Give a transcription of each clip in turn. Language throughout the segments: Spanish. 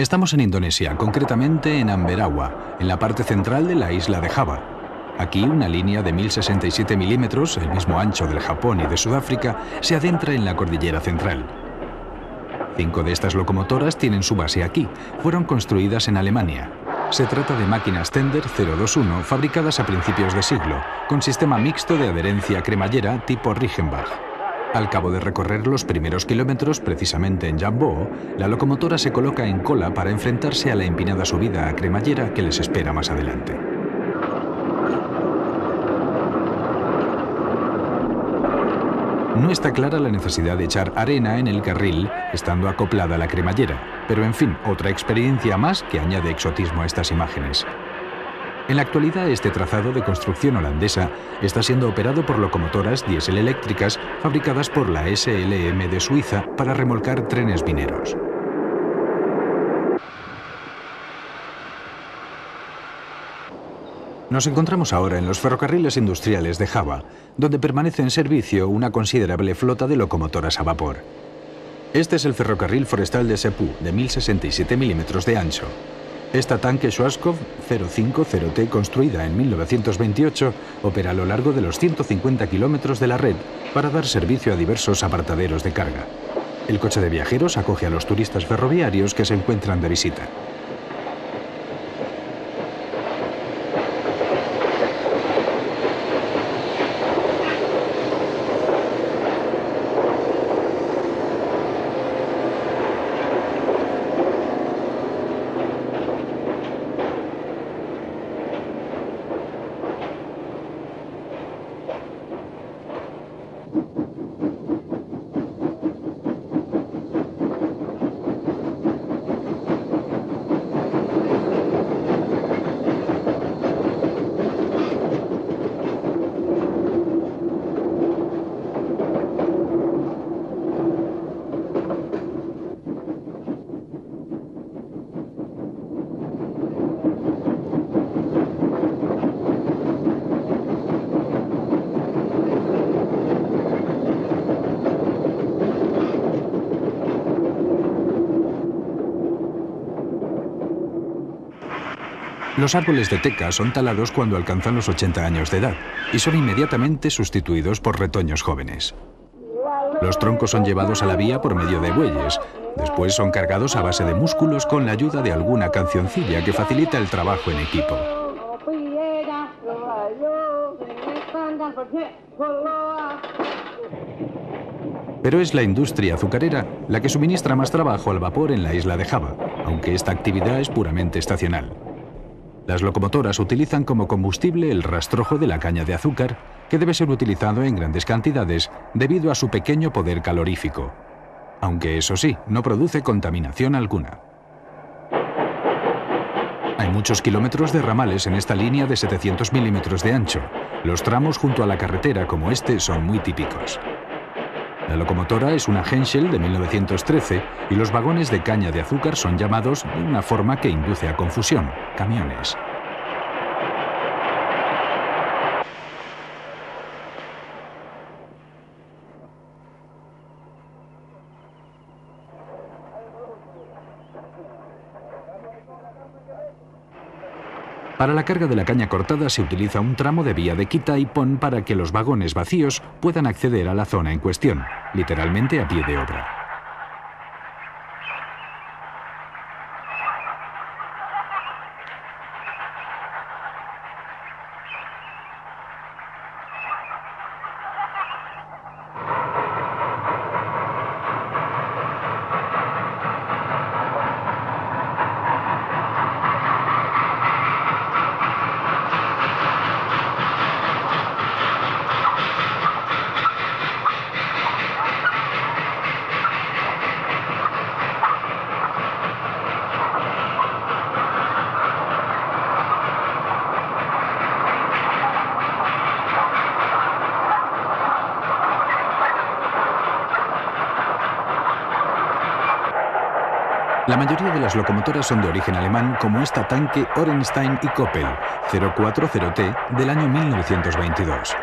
Estamos en Indonesia, concretamente en Amberawa, en la parte central de la isla de Java. Aquí una línea de 1067 milímetros, el mismo ancho del Japón y de Sudáfrica, se adentra en la cordillera central. Cinco de estas locomotoras tienen su base aquí. Fueron construidas en Alemania. Se trata de máquinas Tender 021 fabricadas a principios de siglo, con sistema mixto de adherencia cremallera tipo Riggenbach. Al cabo de recorrer los primeros kilómetros, precisamente en Jambo, la locomotora se coloca en cola para enfrentarse a la empinada subida a cremallera que les espera más adelante. No está clara la necesidad de echar arena en el carril estando acoplada a la cremallera, pero en fin, otra experiencia más que añade exotismo a estas imágenes. En la actualidad, este trazado de construcción holandesa está siendo operado por locomotoras diésel eléctricas fabricadas por la SLM de Suiza para remolcar trenes mineros. Nos encontramos ahora en los ferrocarriles industriales de Java, donde permanece en servicio una considerable flota de locomotoras a vapor. Este es el ferrocarril forestal de Sepú, de 1067 milímetros de ancho. Esta tanque Schwarzkopf 050T, construida en 1928, opera a lo largo de los 150 kilómetros de la red para dar servicio a diversos apartaderos de carga. El coche de viajeros acoge a los turistas ferroviarios que se encuentran de visita. Los árboles de teca son talados cuando alcanzan los 80 años de edad y son inmediatamente sustituidos por retoños jóvenes. Los troncos son llevados a la vía por medio de bueyes. Después son cargados a base de músculos con la ayuda de alguna cancioncilla que facilita el trabajo en equipo. Pero es la industria azucarera la que suministra más trabajo al vapor en la isla de Java, aunque esta actividad es puramente estacional. Las locomotoras utilizan como combustible el rastrojo de la caña de azúcar, que debe ser utilizado en grandes cantidades debido a su pequeño poder calorífico. Aunque eso sí, no produce contaminación alguna. Hay muchos kilómetros de ramales en esta línea de 700 milímetros de ancho. Los tramos junto a la carretera como este son muy típicos. La locomotora es una Henschel de 1913 y los vagones de caña de azúcar son llamados de una forma que induce a confusión, camiones. Para la carga de la caña cortada se utiliza un tramo de vía de quita y pon para que los vagones vacíos puedan acceder a la zona en cuestión, literalmente a pie de obra. La mayoría de las locomotoras son de origen alemán, como esta tanque Orenstein y Koppel 040T del año 1922.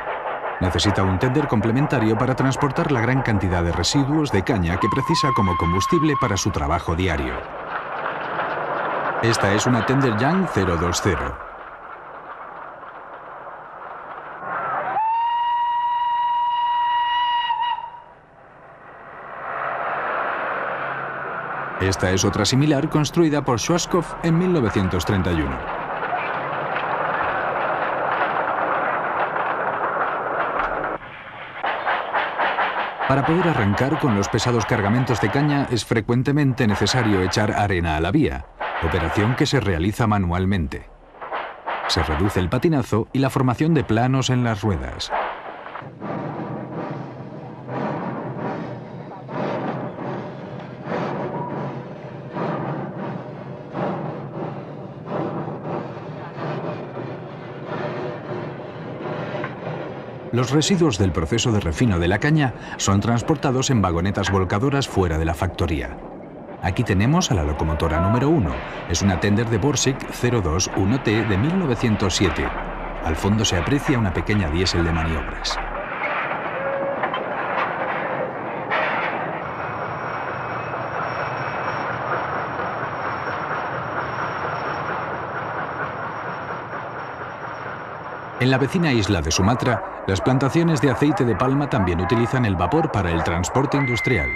Necesita un tender complementario para transportar la gran cantidad de residuos de caña que precisa como combustible para su trabajo diario. Esta es una Tender Young 020. Esta es otra similar construida por Schwarzkopf en 1931. Para poder arrancar con los pesados cargamentos de caña es frecuentemente necesario echar arena a la vía, operación que se realiza manualmente. Se reduce el patinazo y la formación de planos en las ruedas. Los residuos del proceso de refino de la caña son transportados en vagonetas volcadoras fuera de la factoría. Aquí tenemos a la locomotora número 1. Es una tender de Borsig 021T de 1907. Al fondo se aprecia una pequeña diésel de maniobras. En la vecina isla de Sumatra, las plantaciones de aceite de palma también utilizan el vapor para el transporte industrial.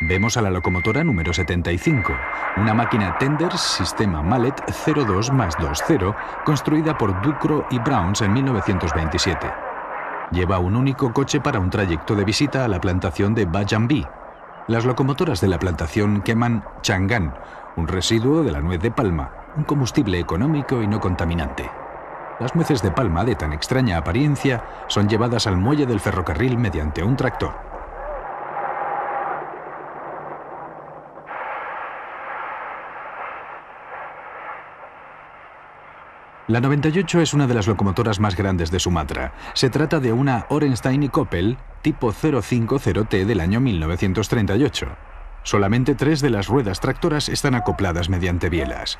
Vemos a la locomotora número 75, una máquina Tenders sistema Mallet 02 más 20, construida por Ducro y Browns en 1927. Lleva un único coche para un trayecto de visita a la plantación de Bajambi. Las locomotoras de la plantación queman changán, un residuo de la nuez de palma, un combustible económico y no contaminante. Las nueces de palma de tan extraña apariencia son llevadas al muelle del ferrocarril mediante un tractor. La 98 es una de las locomotoras más grandes de Sumatra. Se trata de una Orenstein y Koppel tipo 050T del año 1938. Solamente tres de las ruedas tractoras están acopladas mediante bielas.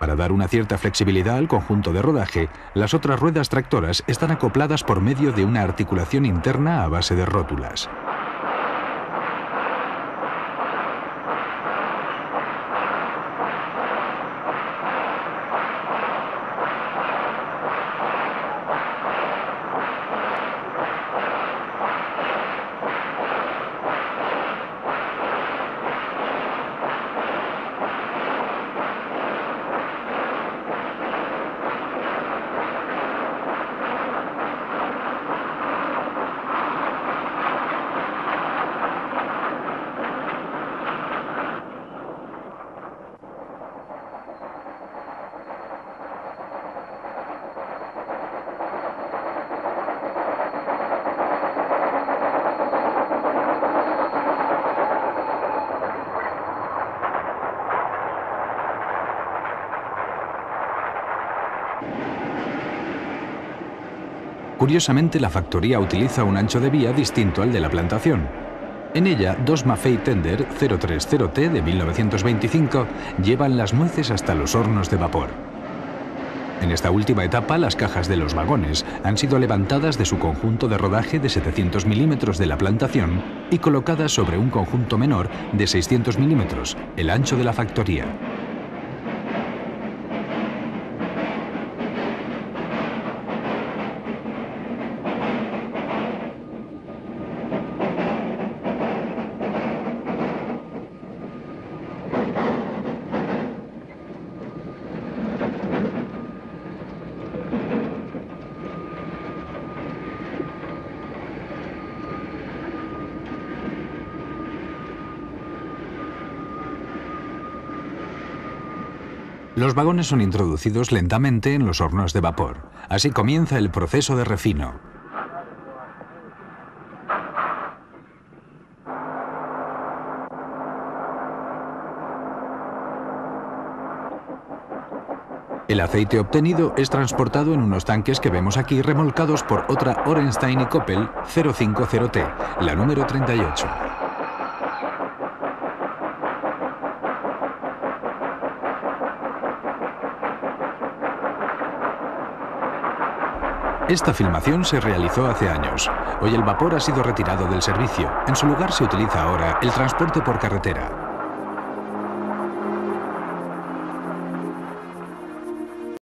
Para dar una cierta flexibilidad al conjunto de rodaje, las otras ruedas tractoras están acopladas por medio de una articulación interna a base de rótulas. Curiosamente, la factoría utiliza un ancho de vía distinto al de la plantación. En ella, dos Maffei Tender 030T de 1925 llevan las nueces hasta los hornos de vapor. En esta última etapa, las cajas de los vagones han sido levantadas de su conjunto de rodaje de 700 milímetros de la plantación y colocadas sobre un conjunto menor de 600 milímetros, el ancho de la factoría. Los vagones son introducidos lentamente en los hornos de vapor. Así comienza el proceso de refino. El aceite obtenido es transportado en unos tanques que vemos aquí remolcados por otra Orenstein y Koppel 050T, la número 38. Esta filmación se realizó hace años. Hoy el vapor ha sido retirado del servicio. En su lugar se utiliza ahora el transporte por carretera.